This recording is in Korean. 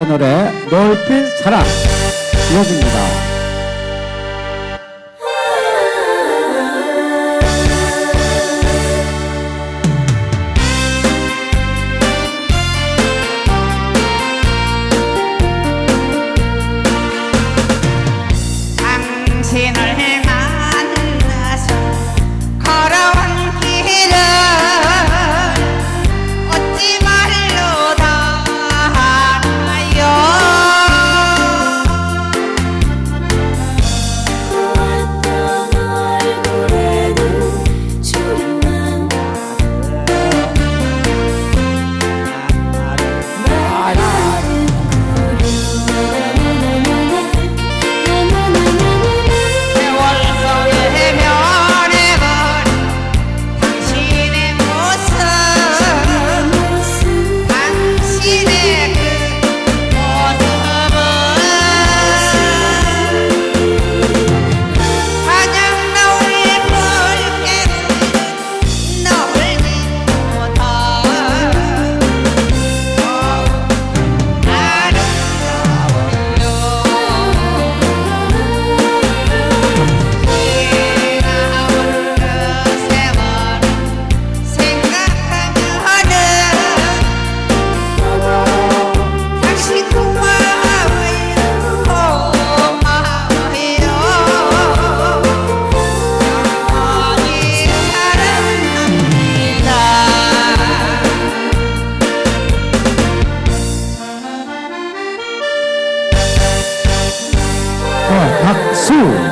오늘의 넓힌 사랑 이어집니다. Oh.